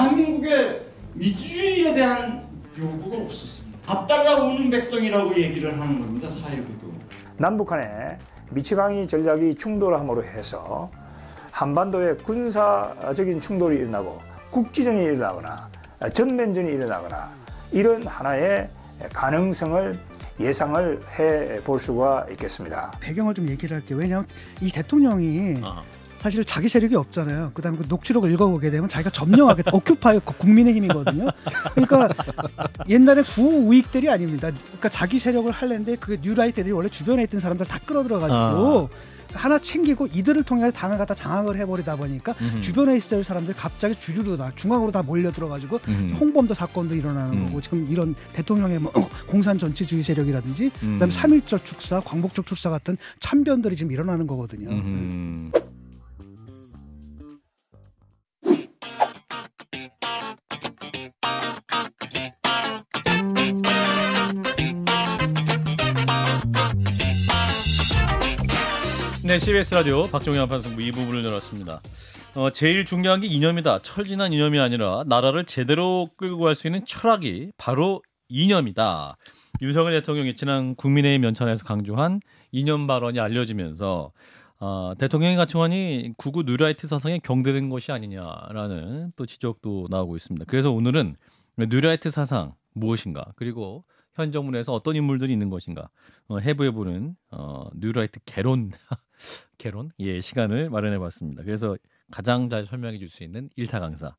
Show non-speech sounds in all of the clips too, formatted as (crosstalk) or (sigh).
대한민국의 민주주의에 대한 요구가 없었습니다. 밥 달라오는 백성이라고 얘기를 하는 겁니다. 사회부도. 남북한의 미치광이 전략이 충돌함으로 해서 한반도에 군사적인 충돌이 일어나고 국지전이 일어나거나 전면전이 일어나거나 이런 하나의 가능성을 예상을 해 볼 수가 있겠습니다. 배경을 좀 얘기를 할게요. 왜냐하면 이 대통령이 아. 사실 자기 세력이 없잖아요. 그다음에 그 녹취록을 읽어보게 되면 자기가 점령하겠다. 오큐파이 국민의 힘이거든요. 그러니까 옛날에 구호 우익들이 아닙니다. 그러니까 자기 세력을 할랜데 그 뉴라이트들이 원래 주변에 있던 사람들 다 끌어들어가지고 하나 챙기고 이들을 통해서 당을 갖다 장악을 해버리다 보니까 음흠. 주변에 있을 사람들 갑자기 주류로 다 중앙으로 다 몰려 들어가지고 음. 홍범도 사건도 일어나는 음. 거고 지금 이런 대통령의 뭐 공산 전체주의 세력이라든지 음. 그다음에 삼일절 축사, 광복절 축사 같은 참변들이 지금 일어나는 거거든요. 음. 네, CBS 라디오 박종현 판승부 이 부분을 열었습니다. 어, 제일 중요한 게 이념이다. 철진한 이념이 아니라 나라를 제대로 끌고 갈 수 있는 철학이 바로 이념이다. 윤석열 대통령이 지난 국민의힘 연찬에서 강조한 이념 발언이 알려지면서 어, 대통령의 가치관이 극우 뉴라이트 사상에 경도된 것이 아니냐라는 또 지적도 나오고 있습니다. 그래서 오늘은 뉴라이트 사상 무엇인가? 그리고 현 정부에서 어떤 인물들이 있는 것인가? 어, 해부해 보는 어, 뉴라이트 개론 개론? (laughs) 예 시간을 마련해 봤습니다. 그래서 가장 잘 설명해 줄 수 있는 일타 강사. 예,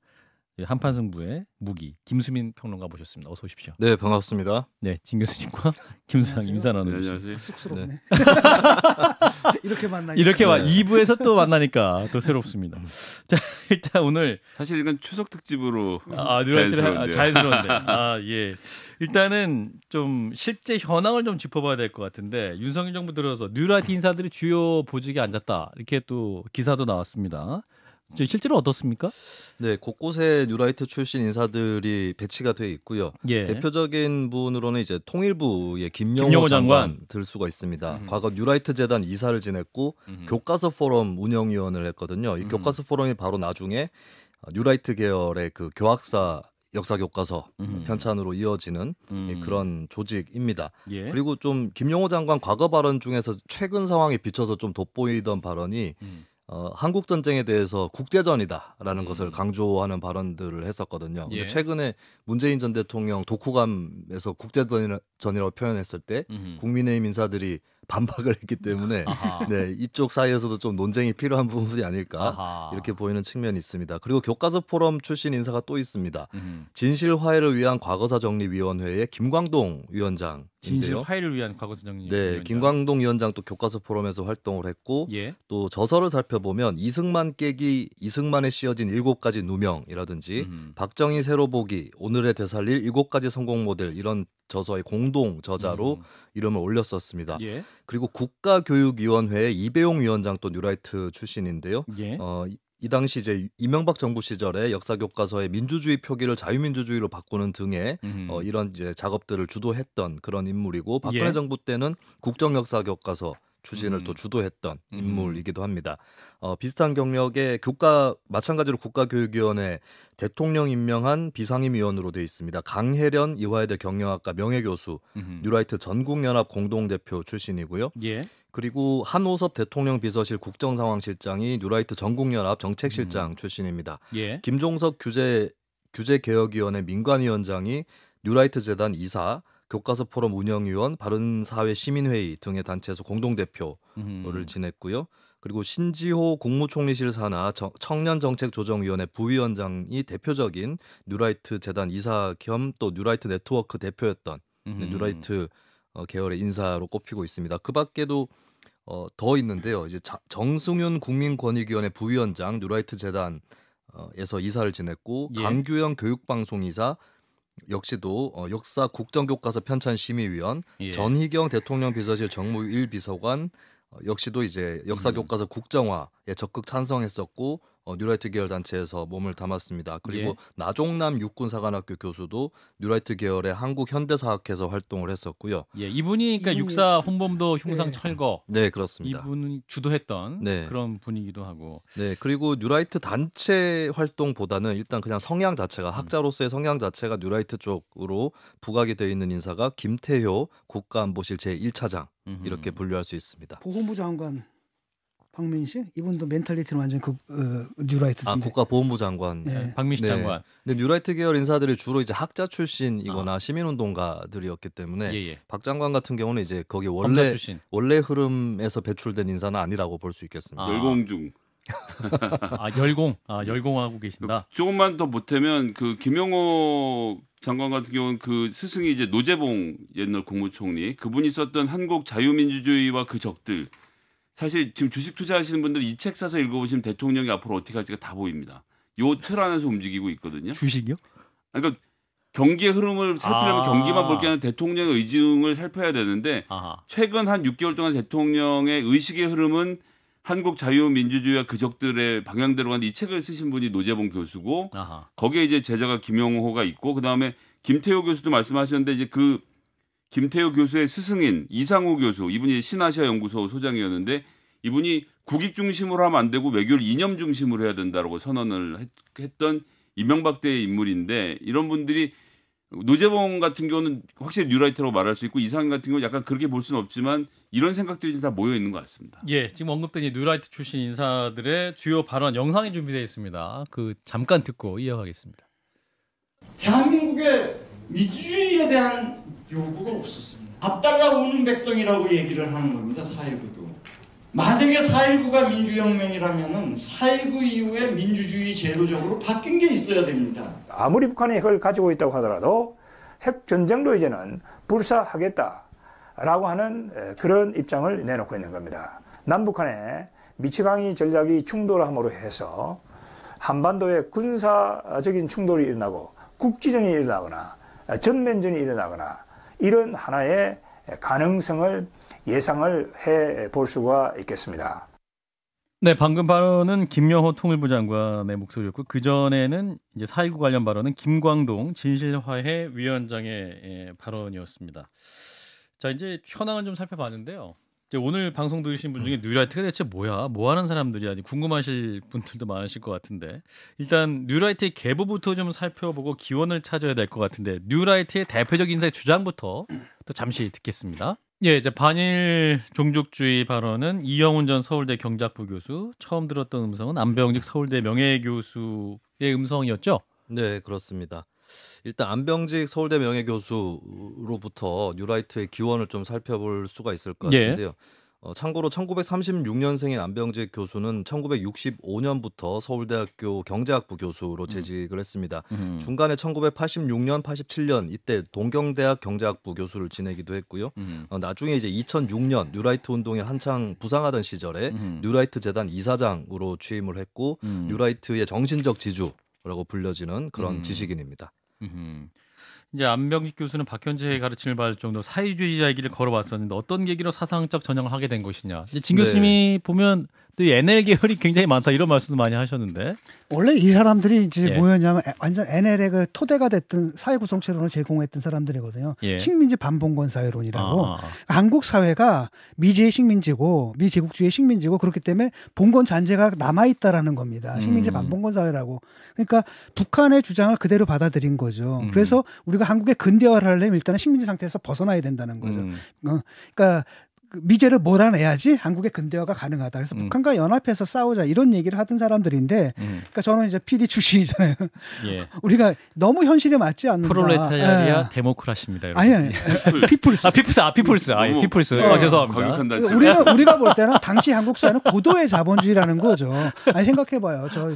한판 승부의 무기 김수민 평론가 모셨습니다. 어서 오십시오. 네 반갑습니다. 네, 진 교수님과 (laughs) 김수장 안녕하세요. 인사 네, 나누겠습니다. 안녕하세요. 쑥스럽네. (laughs) 이렇게 만나 이렇게 와 네. 2부에서 또 만나니까 또 새롭습니다. 자, 일단 오늘 사실 이건 추석 특집으로 아. 자연스러운데. (laughs) 아, 예. 일단은 좀 실제 현황을 좀 짚어봐야 될 것 같은데 윤석열 정부 들어서 뉴라이트 인사들이 주요 보직에 앉았다 이렇게 또 기사도 나왔습니다. 저 실제로 어떻습니까? 네 곳곳에 뉴라이트 출신 인사들이 배치가 돼 있고요. 예. 대표적인 분으로는 이제 통일부의 김영호, 김영호 장관, 장관. 들 수가 있습니다. 음. 과거 뉴라이트 재단 이사를 지냈고 음흠. 교과서 포럼 운영위원을 했거든요. 이 음. 교과서 포럼이 바로 나중에 어, 뉴라이트 계열의 그 교학사 역사 교과서 음흠. 편찬으로 이어지는 음. 그런 조직입니다. 예. 그리고 좀 김영호 장관 과거 발언 중에서 최근 상황에 비춰서 좀 돋보이던 발언이 음. 어, 한국 전쟁에 대해서 국제전이다라는 음. 것을 강조하는 발언들을 했었거든요. 근데 예. 최근에 문재인 전 대통령 독후감에서 국제전이라고 표현했을 때 음흠. 국민의힘 인사들이 (laughs) 반박을 했기 때문에 (laughs) 아하. 네, 이쪽 사이에서도 좀 논쟁이 필요한 부분이 아닐까 아하. 이렇게 보이는 측면이 있습니다. 그리고 교과서 포럼 출신 인사가 또 있습니다. 음흠. 진실 화해를 위한 과거사 정리 위원회의 김광동 위원장인데요. 진실 화해를 위한 과거사 정리. 네, 위원장. 김광동 위원장 또 교과서 포럼에서 활동을 했고 예. 또 저서를 살펴보면 이승만 깨기 이승만에 씌어진 일곱 가지 누명이라든지 음흠. 박정희 새로 보기 오늘의 되살릴 일곱 가지 성공 모델 이런 저서의 공동 저자로 음. 이름을 올렸었습니다. 예. 그리고 국가교육위원회의 이배용 위원장 또 뉴라이트 출신인데요. 예. 어, 이- 이 당시 이제 이명박 정부 시절에 역사 교과서의 민주주의 표기를 자유민주주의로 바꾸는 등의. 어, 이런 이제 작업들을 주도했던 그런 인물이고 박근혜 예. 정부 때는 국정 역사 교과서 추진을 음. 또 주도했던 음. 인물이기도 합니다. 어, 비슷한 경력의 국가 마찬가지로 국가교육위원회 대통령 임명한 비상임위원으로 돼 있습니다. 강혜련 이화여대 경영학과 명예교수 음흠. 뉴라이트 전국연합 공동대표 출신이고요. 예. 그리고 한오섭 대통령 비서실 국정상황실장이 뉴라이트 전국연합 정책실장 출신입니다. 예. 김종석 규제 규제개혁위원회 민관위원장이 뉴라이트 재단 이사, 교과서 포럼 운영위원, 바른사회 시민회의 등의 단체에서 공동대표를 음흠. 지냈고요. 그리고 신지호 국무총리실 산하 정- 청년정책조정위원회 부위원장이 대표적인 뉴라이트 재단 이사 겸 또 뉴라이트 네트워크 대표였던 네, 음흠. 뉴라이트 어, 계열의 인사로 꼽히고 있습니다. 그 밖에도 어, 더 있는데요. 이제 자- 정승윤 국민권익위원회 부위원장 뉴라이트 재단에서 이사를 지냈고 예. 강규형 교육방송이사 역시도 어, 역사 국정교과서 편찬 심의위원 예. 전희경 대통령 비서실 정무 1비서관 어, 역시도 이제 역사 음. 교과서 국정화에 적극 찬성했었고 어, 뉴라이트 계열 단체에서 몸을 담았습니다. 그리고 예. 나종남 육군사관학교 교수도 뉴라이트 계열의 한국 현대사학회에서 활동을 했었고요. 예, 이분이 그러니까 이분이- 육사 홍범도 흉상 예. 철거 네, 그렇습니다. 이분이 주도했던 네. 그런 분이기도 하고 네, 그리고 뉴라이트 단체 활동보다는 일단 그냥 성향 자체가 음. 학자로서의 성향 자체가 뉴라이트 쪽으로 부각이 되어 있는 인사가 김태효 국가안보실 제1차장 음흠. 이렇게 분류할 수 있습니다. 보훈부 장관 박민식 이분도 mentality는 완전 그 어, 뉴라이트. 아, 국가보훈부 장관. 예. 박민식 네. 장관. 근데 뉴라이트 계열 인사들이 주로 이제 학자 출신이거나 시민운동가들이었기 때문에 아. 예, 예. 박 장관 같은 경우는 이제 거기 네. 원래 출신. 원래 흐름에서 배출된 인사는 아니라고 볼 수 있겠습니다. 아. 열공중. 아, 열공. 아, 열공하고 계신다. 조금만 더 보태면 그 김영호 장관 같은 경우는 그 스승이 이제 노재봉 옛날 국무총리 그분이 썼던 한국 자유민주주의와 그 적들 사실 지금 주식 투자하시는 분들 이 책 사서 읽어보시면 대통령이 앞으로 어떻게 할지가 다 보입니다. 요 틀 안에서 움직이고 있거든요. 주식이요? 그러니까 경기의 흐름을 살피려면 아. 경기만 볼 게 아니라 대통령의 의중을 살펴야 되는데 아하. 최근 한 6개월 동안 대통령의 의식의 흐름은 한국 자유민주주의와 그 적들의 방향대로 가는 이 책을 쓰신 분이 노재봉 교수고 아하. 거기에 이제 제자가 김영호가 있고 그다음에 김태효 교수도 말씀하셨는데 이제 그 김태효 교수의 스승인 이상우 교수 이분이 신아시아 연구소 소장이었는데 이분이 국익 중심으로 하면 안 되고 외교를 이념 중심으로 해야 된다라고 선언을 했, 했던 이명박 때의 인물인데 이런 분들이 노재봉 같은 경우는 확실히 뉴라이트라고 말할 수 있고 이상우 같은 경우는 약간 그렇게 볼 수는 없지만 이런 생각들이 다 모여 있는 것 같습니다. 예, 지금 언급된 이 뉴라이트 출신 인사들의 주요 발언 영상이 준비되어 있습니다. 그 잠깐 듣고 이어가겠습니다. 대한민국에 민주주의에 대한 요구가 없었습니다. 밥 달라 오는 백성이라고 얘기를 하는 겁니다. 4.19도. 만약에 4.19가 민주혁명이라면 4.19 이후에 민주주의 제도적으로 바뀐 게 있어야 됩니다. 아무리 북한이 핵을 가지고 있다고 하더라도 핵 전쟁도 이제는 불사하겠다라고 하는 에, 그런 입장을 내놓고 있는 겁니다. 남북한의 미치광이 전략이 충돌함으로 해서 한반도에 군사적인 충돌이 일어나고 국지전이 일어나거나 에, 전면전이 일어나거나 이런 하나의 가능성을 예상을 해 볼 수가 있겠습니다. 네, 방금 발언은 김영호 통일부 장관의 목소리였고 그 전에는 이제 4.19 관련 발언은 김광동 진실화해 위원장의 예, 발언이었습니다. 자, 이제 현황을 좀 살펴봤는데요. 이제 오늘 방송 들으신 분 중에 뉴라이트가 대체 뭐야? 뭐 하는 사람들이야? 궁금하실 분들도 많으실 것 같은데 일단 뉴라이트의 계보부터 좀 살펴보고 기원을 찾아야 될 것 같은데 뉴라이트의 대표적인 인사의 주장부터 또 잠시 듣겠습니다. 예, 이제 반일 종족주의 발언은 이영훈 전 서울대 경제학부 교수, 처음 들었던 음성은 안병직 서울대 명예교수의 음성이었죠. 네, 그렇습니다. 일단 안병직 서울대 명예교수로부터 뉴라이트의 기원을 좀 살펴볼 수가 있을 것 예. 같은데요. 어, 참고로 1936년생인 안병직 교수는 1965년부터 서울대학교 경제학부 교수로 재직을 했습니다. 음. 중간에 1986년, 87년 이때 동경대학 경제학부 교수를 지내기도 했고요. 음. 어, 나중에 이제 2006년 뉴라이트 운동이 한창 부상하던 시절에 음. 뉴라이트 재단 이사장으로 취임을 했고 음. 뉴라이트의 정신적 지주 라고 불려지는 그런 음. 지식인입니다. 음흠. 이제 안병직 교수는 박현재의 가르침을 받을 정도로 사회주의자의 길을 걸어왔었는데 어떤 계기로 사상적 전형을 하게 된 것이냐. 이제 진 네. 교수님이 보면 또 NL 계열이 굉장히 많다 이런 말씀도 많이 하셨는데. 원래 이 사람들이 이제 예. 뭐였냐면 에- 완전 NL의 그 토대가 됐던 사회 구성체론을 제공했던 사람들이거든요. 예. 식민지 반봉건 사회론이라고. 아, 아. 한국 사회가 미제의 식민지고 미제국주의 식민지고 그렇기 때문에 봉건 잔재가 남아 있다라는 겁니다. 식민지 음. 반봉건 사회라고. 그러니까 북한의 주장을 그대로 받아들인 거죠. 음. 그래서 우리가 한국의 근대화를 하려면 일단은 식민지 상태에서 벗어나야 된다는 거죠. 음. 그러니까 그 미제를 몰아내야지 한국의 근대화가 가능하다. 그래서 음. 북한과 연합해서 싸우자 이런 얘기를 하던 사람들인데, 음. 그러니까 저는 이제 PD 출신이잖아요. 예. (laughs) 우리가 너무 현실에 맞지 않는다. 프롤레타리아 예. 데모크라시입니다. 여러분. 아니 아니 (laughs) People's. 아 People's 아 People's 아 예, People's 어, 어, 죄송합니다. 단체. 그러니까 우리가 우리가 볼 때는 당시 한국 사회는 고도의 자본주의라는 거죠. 아니 생각해봐요. 저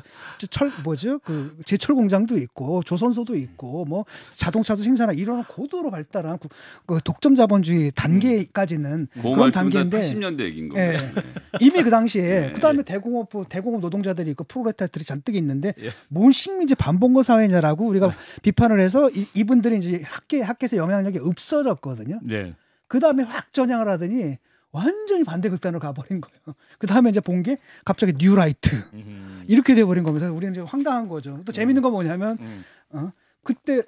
철 뭐죠? 그 제철 공장도 있고 조선소도 있고 뭐 자동차도 생산하고 이런 고도로 발달한 구- 그 독점 자본주의 단계까지는 그 그런 단계인데 80년대 얘기인 예. 겁니다. 이미 그 당시에 네. 그다음에 대공업 대공업 노동자들이 있고 프로레타들이 잔뜩 있는데 예. 뭔 식민지 반봉거 사회냐라고 우리가 비판을 해서 이, 이분들이 이제 학계 학계에서 영향력이 없어졌거든요. 네. 그 다음에 확 전향을 하더니 완전히 반대 극단으로 가버린 거예요. 그 다음에 이제 본 게 갑자기 뉴라이트 음. 이렇게 돼버린 겁니다. 우리는 이제 황당한 거죠. 또 재밌는 건 뭐냐면 음. 어? 그때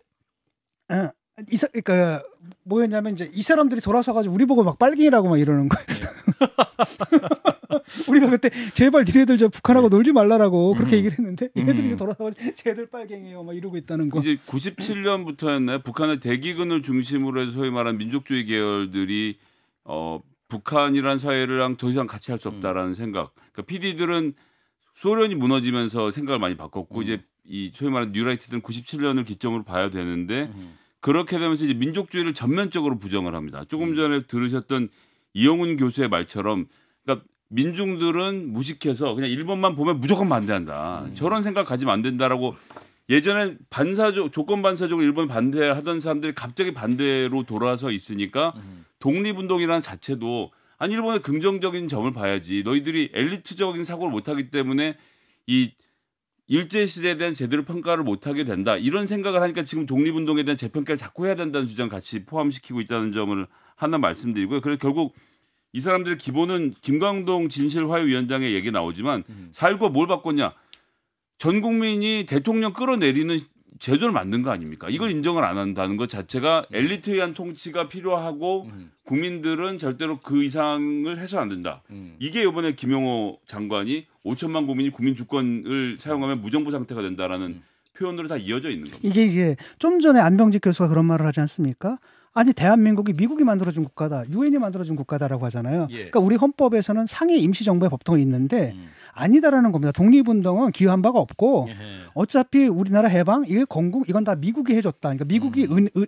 어, 이사 그러니까 뭐였냐면 이제 이 사람들이 돌아서 가지고 우리 보고 막 빨갱이라고 막 이러는 거예요. (laughs) 우리가 그때 제발 니네들 저 북한하고 놀지 말라라고 그렇게 음. 얘기를 했는데 얘네들이 음. 돌아서 가지고 (laughs) 쟤들 빨갱이에요 막 이러고 있다는 거. 이제 97년부터였나요? 북한의 대기근을 중심으로 해서 소위 말하는 민족주의 계열들이 어, 북한이란 사회랑 더 이상 같이 할 수 없다라는 생각. 그러니까 PD들은 소련이 무너지면서 생각을 많이 바꿨고 음. 이제 이 소위 말하는 뉴라이트들은 97년을 기점으로 봐야 되는데 음. 그렇게 되면서 이제 민족주의를 전면적으로 부정을 합니다. 음. 조금 전에 들으셨던 이영훈 교수의 말처럼 그러니까 민중들은 무식해서 그냥 일본만 보면 무조건 반대한다. 음. 저런 생각 가지면 안 된다라고 예전에 반사적 조건 반사적으로 일본 반대하던 사람들이 갑자기 반대로 돌아서 있으니까 음. 독립운동이라는 자체도 아니 일본의 긍정적인 점을 봐야지. 너희들이 엘리트적인 사고를 못하기 때문에 이 일제 시대에 대한 제대로 평가를 못 하게 된다. 이런 생각을 하니까 지금 독립운동에 대한 재평가를 자꾸 해야 된다는 주장 같이 포함시키고 있다는 점을 하나 말씀드리고요. 그래서 결국 이 사람들의 기본은 김광동 진실화해위원장의 얘기 나오지만 음. 살고 뭘 바꿨냐? 전 국민이 대통령 끌어내리는 제도를 만든 거 아닙니까? 이걸 인정을 안 한다는 것 자체가 엘리트에 의한 통치가 필요하고 음. 국민들은 절대로 그 이상을 해서 안 된다. 음. 이게 이번에 김용호 장관이 5천만 국민이 국민 주권을 사용하면 무정부 상태가 된다라는 음. 표현으로 다 이어져 있는 겁니다. 이게 이제 좀 전에 안병직 교수가 그런 말을 하지 않습니까? 아니 대한민국이 미국이 만들어준 국가다, 유엔이 만들어준 국가다라고 하잖아요. 예. 그러니까 우리 헌법에서는 상해 임시정부의 법통이 있는데 음. 아니다라는 겁니다. 독립운동은 기여한 바가 없고 예헤. 어차피 우리나라 해방 이게 건국 이건 다 미국이 해줬다. 그러니까 미국이 음. 은, 은,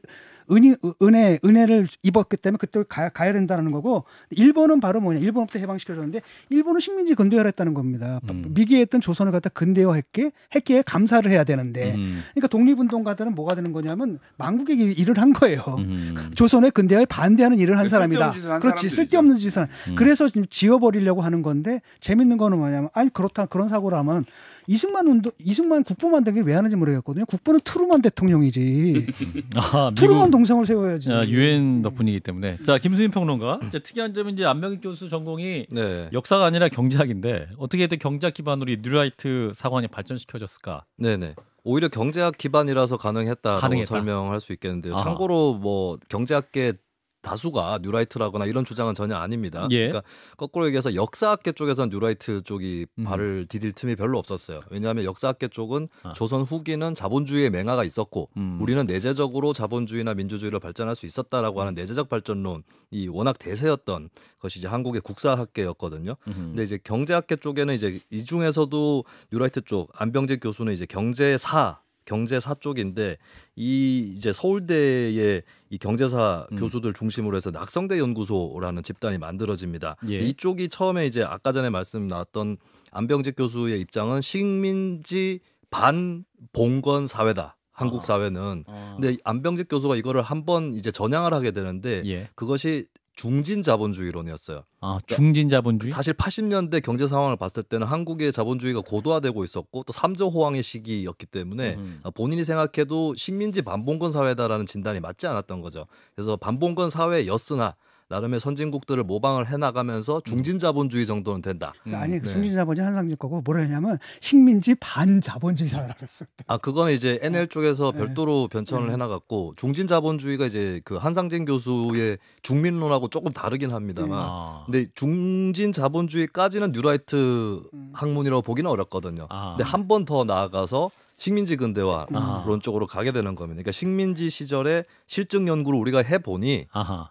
은이, 은혜 은혜를 입었기 때문에 그때 가, 가야 된다는 거고 일본은 바로 뭐냐 일본부터 해방시켜줬는데 일본은 식민지 근대화를 했다는 겁니다. 음. 미기에 했던 조선을 갖다 근대화했기에 했기에 감사를 해야 되는데 음. 그러니까 독립운동가들은 뭐가 되는 거냐면 망국의 일- 일을 한 거예요. 음. 조선의 근대화에 반대하는 일을 한그 사람이다. 한 그렇지. 쓸데없는 짓을. 음. 그래서 지금 지워버리려고 하는 건데 재밌는 거는 뭐냐면 아니 그렇다 그런 사고라면 이승만 운동 이승만 국부 만들기를 왜 하는지 모르겠거든요. 국부는 트루먼 대통령이지. (laughs) 아, 트루먼 미국 동상을 세워야지. 아, 유엔 덕분이기 때문에. 자, 김수민 평론가. 이제 특이한 점은 이제 안병직 교수 전공이 네. 역사가 아니라 경제학인데 어떻게 해도 경제학 기반으로 이 뉴라이트 사관이 발전시켜졌을까? 네네. 오히려 경제학 기반이라서 가능했다라고 가능했다. 설명할 수 있겠는데요. 아하. 참고로 뭐 경제학계 다수가 뉴라이트라거나 이런 주장은 전혀 아닙니다. 예. 그러니까 거꾸로 얘기해서 역사학계 쪽에서는 뉴라이트 쪽이 음. 발을 디딜 틈이 별로 없었어요. 왜냐하면 역사학계 쪽은 아. 조선 후기는 자본주의의 맹아가 있었고 음. 우리는 내재적으로 자본주의나 민주주의로 발전할 수 있었다라고 하는 내재적 발전론이 워낙 대세였던 것이 이제 한국의 국사학계였거든요. 음. 근데 이제 경제학계 쪽에는 이제 이 중에서도 뉴라이트 쪽 안병직 교수는 이제 경제사 경제사 쪽인데 이 이제 서울대의 이 경제사 음. 교수들 중심으로 해서 낙성대 연구소라는 집단이 만들어집니다. 예. 이쪽이 처음에 이제 아까 전에 말씀 나왔던 안병재 교수의 입장은 식민지 반 봉건 사회다. 한국 아. 사회는. 아. 근데 안병재 교수가 이거를 한번 이제 전향을 하게 되는데 예. 그것이 중진 자본주의론이었어요. 아, 중진 자본주의? 사실 80년대 경제 상황을 봤을 때는 한국의 자본주의가 고도화되고 있었고 또 삼조 호황의 시기였기 때문에 음. 어, 본인이 생각해도 식민지 반봉건 사회다라는 진단이 맞지 않았던 거죠. 그래서 반봉건 사회였으나 나름의 선진국들을 모방을 해나가면서 중진 자본주의 정도는 된다. 그러니까 아니 그 네. 중진자본주의 한상진 거고 뭐라 했냐면 식민지 반자본주의 사회라 그랬어. 아 그거는 이제 NL 쪽에서 네. 별도로 변천을 네. 해나갔고 중진 자본주의가 이제 그 한상진 교수의 중민론하고 조금 다르긴 합니다만 아. 근데 중진 자본주의까지는 뉴라이트 음. 학문이라고 보기는 어렵거든요. 아. 근데 한 번 더 나아가서 식민지 근대화론 아. 쪽으로 가게 되는 겁니다. 그러니까 식민지 시절에 실증 연구를 우리가 해 보니.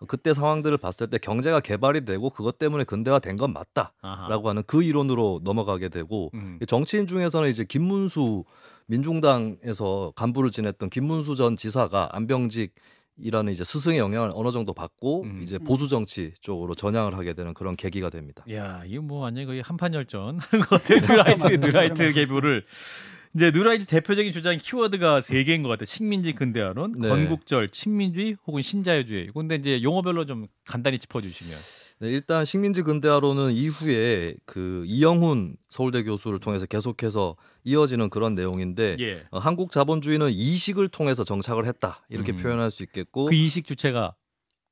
그때 상황들을 봤을 때 경제가 개발이 되고 그것 때문에 근대화된 건 맞다라고 아하. 하는 그 이론으로 넘어가게 되고 음. 정치인 중에서는 이제 김문수 민중당에서 간부를 지냈던 김문수 전 지사가 안병직 이라는 이제 스승의 영향을 어느 정도 받고 음. 이제 보수 정치 쪽으로 전향을 하게 되는 그런 계기가 됩니다. 야, 이거 뭐 완전히 거의 한판 열전 하는 것 같아요. 뉴라이트, 뉴라이트 계보를. 이제 뉴라이트 대표적인 주장인 키워드가 세 개인 것 같아요. 식민지 근대화론, 네. 건국절, 친민주의 혹은 신자유주의. 근데 이제 용어별로 좀 간단히 짚어주시면. 네, 일단 식민지 근대화론은 이후에 그 이영훈 서울대 교수를 통해서 계속해서 이어지는 그런 내용인데 예. 어, 한국 자본주의는 이식을 통해서 정착을 했다 이렇게 음. 표현할 수 있겠고 그 이식 주체가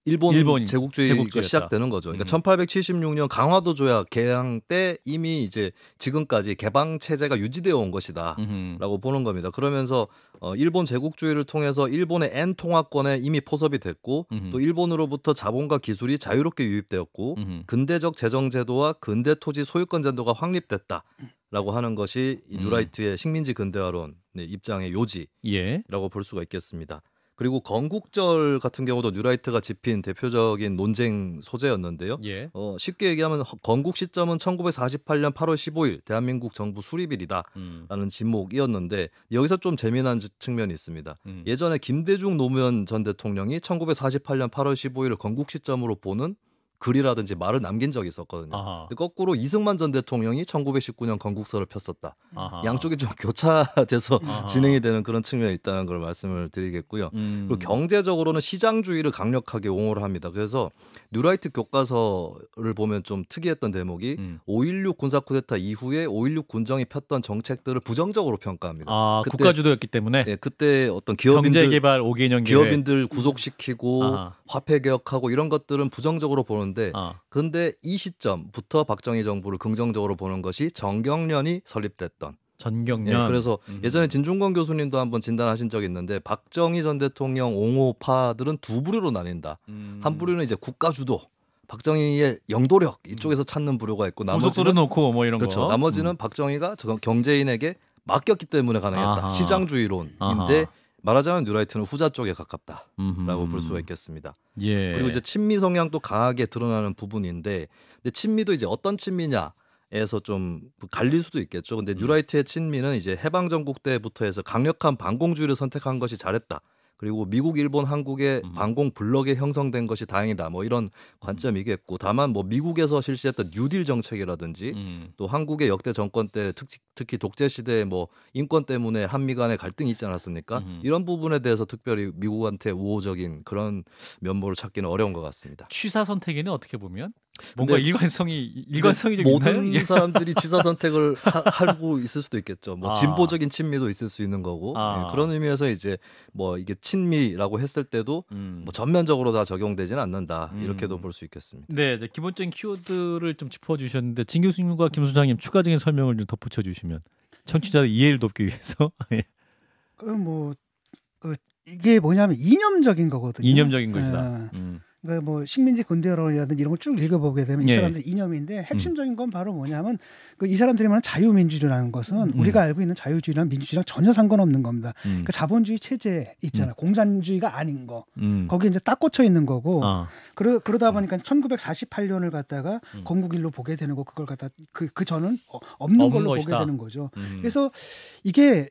일본 일본이 제국주의가 제국주의였다. 시작되는 거죠. 그러니까 음. 1876년 강화도 조약 개항 때 이미 이제 지금까지 개방 체제가 유지되어 온 것이다. 음흠. 라고 보는 겁니다. 그러면서 어, 일본 제국주의를 통해서 일본의 엔 통화권에 이미 포섭이 됐고 음흠. 또 일본으로부터 자본과 기술이 자유롭게 유입되었고 음흠. 근대적 재정 제도와 근대 토지 소유권 제도가 확립됐다 라고 하는 것이 이 음. 뉴라이트의 식민지 근대화론 네, 입장의 요지라고 예. 볼 수가 있겠습니다. 그리고 건국절 같은 경우도 뉴라이트가 지핀 대표적인 논쟁 소재였는데요. 예. 어, 쉽게 얘기하면 허- 건국 시점은 1948년 8월 15일 대한민국 정부 수립일이다. 음. 라는 대목이었는데 여기서 좀 재미난 지- 측면이 있습니다. 음. 예전에 김대중 노무현 전 대통령이 1948년 8월 15일을 건국 시점으로 보는 글이라든지 말을 남긴 적이 있었거든요. 아하. 근데 거꾸로 이승만 전 대통령이 1919년 건국설을 폈었다. 아하. 양쪽이 좀 (laughs) 교차돼서 아하. 진행이 되는 그런 측면이 있다는 걸 말씀을 드리겠고요. 음. 그리고 경제적으로는 시장주의를 강력하게 옹호를 합니다. 그래서 뉴라이트 교과서를 보면 좀 특이했던 대목이 음. 5.16 군사 쿠데타 이후에 5.16 군정이 폈던 정책들을 부정적으로 평가합니다. 아, 그때- 국가주도였기 때문에 예, 그때 어떤 기업인들 경제개발 5개년 계획. 기업인들 구속시키고. 화폐 개혁하고 이런 것들은 부정적으로 보는 데 아. 근데 이 시점부터 박정희 정부를 긍정적으로 보는 것이 정경련이 설립됐던 전경련. 예, 그래서 음. 예전에 진중권 교수님도 한번 진단하신 적이 있는데 박정희 전 대통령 옹호파들은 두 부류로 나뉜다. 음. 한 부류는 이제 국가 주도, 박정희의 영도력 이쪽에서 찾는 부류가 있고 나머지는 놓고 뭐 이런 그렇죠. 거. 나머지는 음. 박정희가 저 경제인에게 맡겼기 때문에 가능했다. 아하. 시장주의론인데 아하. 말하자면 뉴라이트는 후자 쪽에 가깝다라고. 볼 수가 있겠습니다. 예. 그리고 이제 친미 성향도 강하게 드러나는 부분인데 근데 친미도 이제 어떤 친미냐 에서 좀 갈릴 수도 있겠죠. 근데 음. 뉴라이트의 친미는 이제 해방 정국 때부터 해서 강력한 반공주의를 선택한 것이 잘했다. 그리고 미국, 일본, 한국의 음. 반공 블럭이 형성된 것이 다행이다. 뭐 이런 관점이겠고 다만 뭐 미국에서 실시했던 뉴딜 정책이라든지 음. 또 한국의 역대 정권 때 특히, 특히 독재 시대에 뭐 인권 때문에 한미 간의 갈등이 있지 않았습니까? 음흠. 이런 부분에 대해서 특별히 미국한테 우호적인 그런 면모를 찾기는 어려운 것 같습니다. 취사 선택에는 어떻게 보면 뭔가 일관성이 일관성이 좀 모든 있나요? 이게? 사람들이 (laughs) 취사 선택을 하, 하고 있을 수도 있겠죠. 뭐 아. 진보적인 친미도 있을 수 있는 거고 아. 예, 그런 의미에서 이제 뭐 이게 친미라고 했을 때도 음. 뭐 전면적으로 다 적용되지는 않는다 음. 이렇게도 볼 수 있겠습니다. 네, 이제 기본적인 키워드를 좀 짚어주셨는데 진 교수님과 김 소장님 추가적인 설명을 좀 덧붙여 주시면 청취자들 이해를 돕기 위해서 (laughs) 예. 그뭐 그 이게 뭐냐면 이념적인 거거든요. 이념적인 것이다. 예. 음. 그러니까 뭐 식민지 근대론이라든지 이런 걸 쭉 읽어보게 되면 이 예. 사람들 이념인데 핵심적인 건 바로 뭐냐면 그 이 사람들이 말하는 자유민주주의라는 것은 우리가 알고 있는 자유주의랑 민주주의랑 전혀 상관없는 겁니다. 음. 그 자본주의 체제 있잖아. 요 공산주의가 아닌 거. 음. 거기 이제 딱 꽂혀 있는 거고. 아. 그러, 그러다 보니까 1948년을 갖다가 음. 건국일로 보게 되는 거 그걸 갖다 그, 그 전은 어, 없는 없는 걸로 것이다. 보게 되는 거죠. 음. 그래서 이게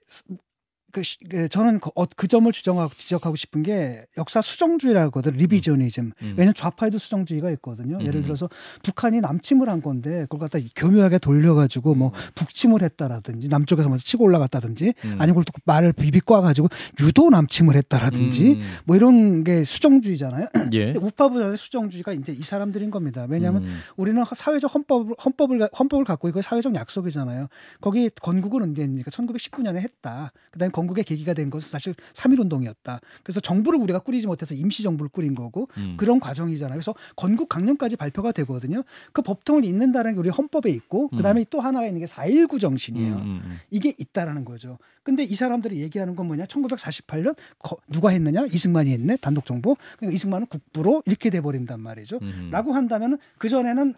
그, 시- 그 저는 그, 어, 그 점을 주장하고 지적하고 싶은 게 역사 수정주의라고 하거든 리비저니즘. 음. 왜냐면 좌파에도 수정주의가 있거든요. 음. 예를 들어서 북한이 남침을 한 건데 그걸 갖다 교묘하게 돌려가지고 뭐 북침을 했다라든지 남쪽에서 먼저 치고 올라갔다든지 음. 아니면 그걸 또 말을 비비꼬아 가지고 유도 남침을 했다라든지 음. 뭐 이런 게 수정주의잖아요. 예. 우파부의 수정주의가 이제 이 사람들인 겁니다. 왜냐하면 음. 우리는 사회적 헌법 헌법을 헌법을 갖고 있고 사회적 약속이잖아요. 거기 건국은 언제 했습니까? 1919년에 했다. 그다음에 건 국의 계기가 된 것은 사실 3.1 운동이었다. 그래서 정부를 우리가 꾸리지 못해서 임시 정부를 꾸린 거고 음. 그런 과정이잖아요. 그래서 건국 강령까지 발표가 되거든요. 그 법통을 잇는다는 게 우리 헌법에 있고 그다음에 또 하나가 있는 게4.19 정신이에요. 음, 음, 음. 이게 있다라는 거죠. 근데 이 사람들이 얘기하는 건 뭐냐? 1948년 거- 누가 했느냐? 이승만이 했네. 단독 정부. 그러니까 이승만은 국부로 이렇게 돼 버린단 말이죠. 음. 라고 한다면 그 전에는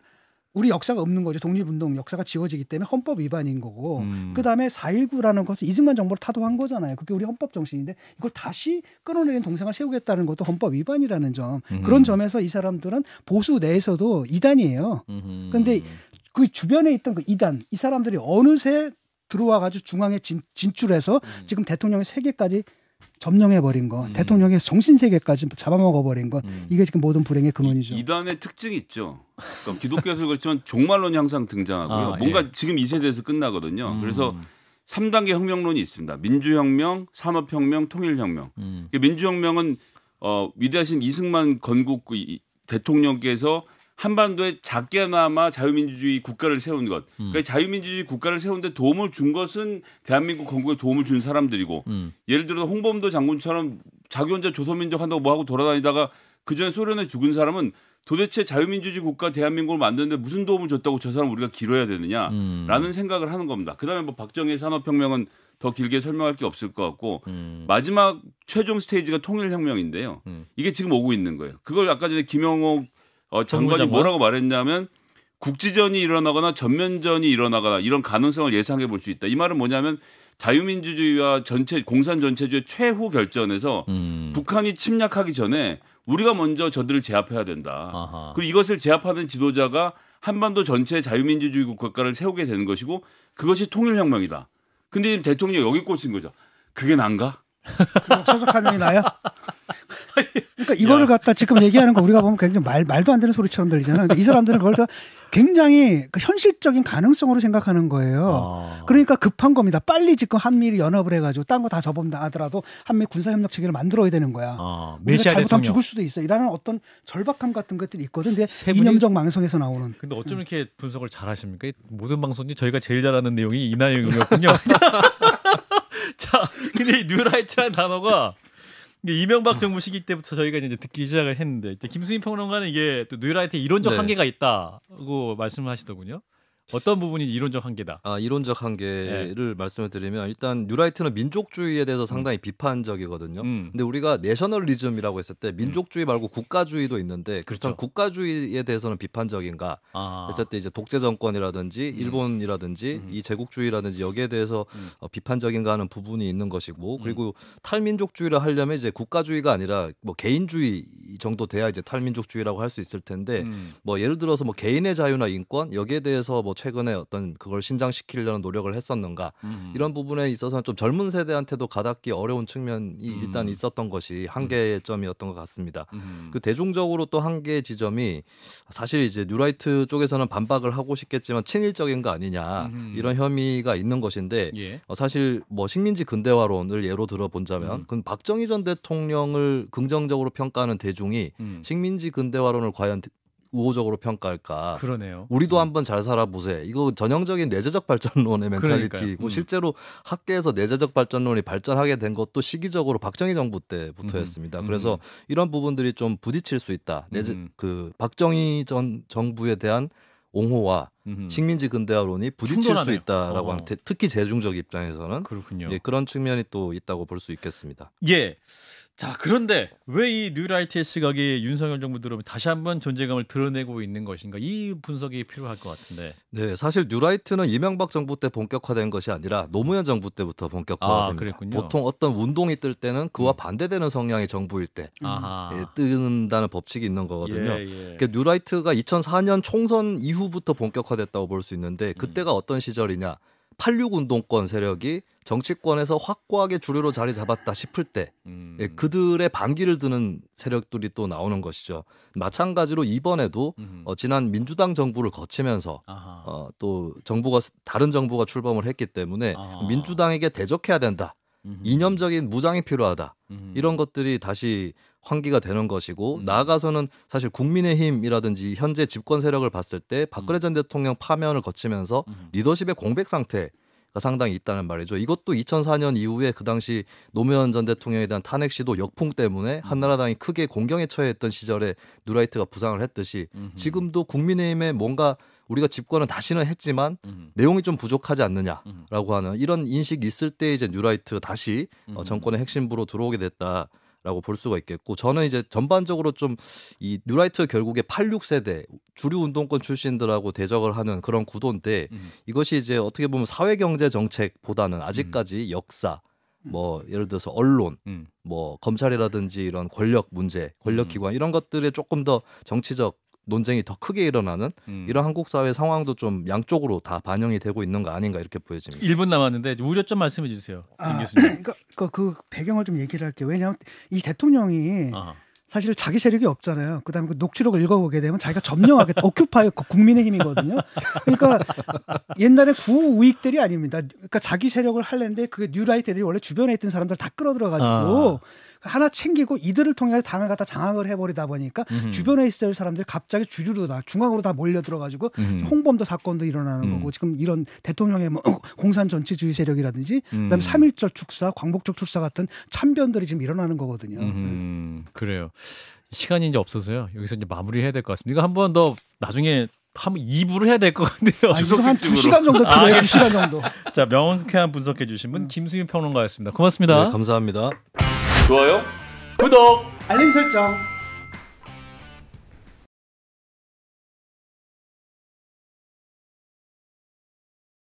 우리 역사가 없는 거죠. 독립운동 역사가 지워지기 때문에 헌법 위반인 거고. 음. 그다음에 4.19라는 것은 이승만 정부를 타도한 거잖아요. 그게 우리 헌법 정신인데 이걸 다시 끌어내린 동상을 세우겠다는 것도 헌법 위반이라는 점. 음. 그런 점에서 이 사람들은 보수 내에서도 이단이에요. 음흠. 근데 그 주변에 있던 그 이단 이 사람들이 어느새 들어와 가지고 중앙에 진, 진출해서 지금 대통령의 세계까지 점령해 버린 거, 음. 대통령의 정신 세계까지 잡아먹어 버린 것. 음. 이게 지금 모든 불행의 근원이죠. 이, 이단의 특징이 있죠. 그러니까 기독교에서 그렇지만 종말론이 항상 등장하고요. 아, 뭔가 예. 지금 이 세대에서 끝나거든요. 음. 그래서 3단계 혁명론이 있습니다. 민주혁명, 산업혁명, 통일혁명. 음. 그 민주혁명은 어, 위대하신 이승만 건국 그 이- 대통령께서 한반도에 작게나마 자유민주주의 국가를 세운 것. 음. 그러니까 자유민주주의 국가를 세우는데 도움을 준 것은 대한민국 건국에 도움을 준 사람들이고 음. 예를 들어 홍범도 장군처럼 자기 혼자 조선민족 한다고 뭐 하고 돌아다니다가 그 전에 소련에 죽은 사람은 도대체 자유민주주의 국가 대한민국을 만드는데 무슨 도움을 줬다고 저 사람 우리가 길어야 되느냐라는 음. 생각을 하는 겁니다. 그다음에 뭐 박정희 산업혁명은 더 길게 설명할 게 없을 것 같고 음. 마지막 최종 스테이지가 통일혁명인데요. 음. 이게 지금 오고 있는 거예요. 그걸 아까 전에 김영옥 어, 장관이 장관? 뭐라고 말했냐면 국지전이 일어나거나 전면전이 일어나거나 이런 가능성을 예상해 볼 수 있다. 이 말은 뭐냐면 자유민주주의와 전체 공산 전체주의 최후 결전에서 음. 북한이 침략하기 전에 우리가 먼저 저들을 제압해야 된다. 아하. 그리고 이것을 제압하는 지도자가 한반도 전체 자유민주주의 국가를 세우게 되는 것이고 그것이 통일혁명이다. 근데 지금 대통령이 여기 꽂힌 거죠. 그게 난가? 그 역사적 사명이 나야? 그러니까 이거를 갖다 지금 얘기하는 거 우리가 보면 굉장히 말, 말도 안 되는 소리처럼 들리잖아요. 근데 이 사람들은 그걸 다 굉장히 그 현실적인 가능성으로 생각하는 거예요. 아. 그러니까 급한 겁니다. 빨리 지금 한미를 연합을 해가지고 딴 거 다 접은다 하더라도 한미 군사협력 체계를 만들어야 되는 거야. 아, 우리가 잘못하면. 죽을 수도 있어. 이라는 어떤 절박함 같은 것들이 있거든. 근데 세 분이- 이념적 망성에서 나오는. 근데 어쩜 이렇게 분석을 잘 하십니까? 이 모든 방송이 저희가 제일 잘하는 내용이 이 내용이었군요. (laughs) (laughs) 자, 근데 이 뉴라이트라는 단어가 이명박 정부 시기 때부터 저희가 이제 듣기 시작을 했는데 김수인 평론가는 이게 또 뉴라이트에 이론적 네. 한계가 있다고 말씀을 하시더군요. 어떤 부분이 이론적 한계다? 아, 이론적 한계를 말씀을 드리면 일단 뉴라이트는 민족주의에 대해서 상당히 비판적이거든요. 음. 근데 우리가 내셔널리즘이라고 했을 때 민족주의 말고 국가주의도 있는데 그렇죠. 그렇다면 국가주의에 대해서는 비판적인가 아. 했을 때 이제 독재 정권이라든지 음. 일본이라든지 음. 이 제국주의라든지 여기에 대해서 음. 어, 비판적인가 하는 부분이 있는 것이고 그리고 탈민족주의를 하려면 이제 국가주의가 아니라 뭐 개인주의 정도 돼야 이제 탈민족주의라고 할 수 있을 텐데 음. 뭐 예를 들어서 뭐 개인의 자유나 인권 여기에 대해서 뭐 최근에 어떤 그걸 신장시키려는 노력을 했었는가 음. 이런 부분에 있어서는 좀 젊은 세대한테도 가닿기 어려운 측면이 음. 일단 있었던 것이 한계의 점이었던 것 같습니다. 음. 그 대중적으로 또 한계의 지점이 사실 이제 뉴라이트 쪽에서는 반박을 하고 싶겠지만 친일적인 거 아니냐 음. 이런 혐의가 있는 것인데 예. 어, 사실 뭐 식민지 근대화론을 예로 들어본다면 음. 그건 박정희 전 대통령을 긍정적으로 평가하는 대중이 음. 식민지 근대화론을 과연 우호적으로 평가할까? 그러네요. 우리도 음. 한번 잘 살아보세. 이거 전형적인 내재적 발전론의. 멘탈리티고 음. 실제로 학계에서 내재적 발전론이 발전하게 된 것도 시기적으로 박정희 정부 때부터였습니다. 음. 그래서 이런 부분들이 좀 부딪힐 수 있다. 내재 음. 그 박정희 전 정부에 대한 옹호와 음. 식민지 근대화론이 부딪힐 수 충돌하네요. 있다라고 어. 특히 대중적 입장에서는. 예, 그런 측면이 또 있다고 볼 수 있겠습니다. 예. 자, 그런데 왜 이 뉴라이트의 시각이 윤석열 정부 들어오면 다시 한번 존재감을 드러내고 있는 것인가? 이 분석이 필요할 것 같은데. 네, 사실 뉴라이트는 이명박 정부 때 본격화된 것이 아니라 노무현 정부 때부터 아, 본격화됩니다. 그랬군요. 보통 어떤 운동이 뜰 때는 그와 음. 반대되는 성향의 정부일 때 아하. 예, 뜬다는 법칙이 있는 거거든요. 예, 예. 그러니까 뉴라이트가 2004년 총선 이후부터 본격화됐다고 볼 수 있는데 그때가 어떤 시절이냐? 86 운동권 세력이 정치권에서 확고하게 주류로 자리 잡았다 싶을 때 음. 예, 그들의 반기를 드는 세력들이 또 나오는 것이죠. 마찬가지로 이번에도 음. 어, 지난 민주당 정부를 거치면서 아하. 어, 또 정부가 다른 정부가 출범을 했기 때문에 아. 민주당에게 대적해야 된다. 음흠. 이념적인 무장이 필요하다. 음흠. 이런 것들이 다시 환기가 되는 것이고 음. 나아가서는 사실 국민의힘이라든지 현재 집권 세력을 봤을 때 박근혜 음. 전 대통령 파면을 거치면서 음. 리더십의 공백 상태가 상당히 있다는 말이죠. 이것도 2004년 이후에 그 당시 노무현 전 대통령에 대한 탄핵 시도 역풍 음. 때문에 한나라당이 크게 공경에 처해있던 시절에 뉴라이트가 부상을 했듯이. 지금도 국민의힘에 뭔가 우리가 집권은 다시는 했지만 음흠. 내용이 좀 부족하지 않느냐. 음흠. 라고 하는 이런 인식이 있을 때 이제 뉴라이트가 다시 어, 음. 정권의 핵심부로 들어오게 됐다 라고 볼 수가 있겠고 저는 이제 전반적으로 좀 이 뉴라이트 결국에 86세대 주류 운동권 출신들하고 대적을 하는 그런 구도인데 음. 이것이 이제 어떻게 보면 사회 경제 정책보다는 아직까지 역사 뭐 예를 들어서 언론 음. 뭐 검찰이라든지 이런 권력 문제 권력 음. 기관 이런 것들에 조금 더 정치적 논쟁이 더 크게 일어나는 음. 이런 한국 사회 상황도 좀 양쪽으로 다 반영이 되고 있는 거 아닌가 이렇게 보여집니다. 1분 남았는데 우려점 말씀해 주세요. 김 아, 교수님. 그러니까 그, 그 배경을 좀 얘기를 할게요. 왜냐하면 이 대통령이 아하. 사실 자기 세력이 없잖아요. 그다음에 그 녹취록을 읽어보게 되면 자기가 점령하겠다. 오큐파이 (laughs) 국민의힘이거든요. 그러니까 옛날에 구호 우익들이 아닙니다. 그러니까 자기 세력을 할랜데 그 뉴라이트 애들이 원래 주변에 있던 사람들 다 끌어들어가지고 하나 챙기고 이들을 통해서 당을 갖다 장악을 해버리다 보니까 음흠. 주변에 있을 사람들이 갑자기 주류로 다 중앙으로 다 몰려 들어가지고 음흠. 홍범도 사건도 일어나는 음. 거고 지금 이런 대통령의 뭐 (laughs) 공산 전체주의 세력이라든지 그다음에 음. 삼일절 축사, 광복절 축사 같은 참변들이 지금 일어나는 거거든요. 네. 음, 그래요. 시간이 이제 없어서요. 여기서 이제 마무리해야 될 것 같습니다. 이거 한 번 더 나중에 한번 2부를 해야 될 것 같네요. 아, 한 주석집으로. 2시간 정도 아, 필요해요. 알겠습니다. 2시간 정도. 자, 명쾌한 분석해 주신 분 김수민 평론가였습니다. 고맙습니다. 네, 감사합니다. 좋아요. 구독! 알림 설정.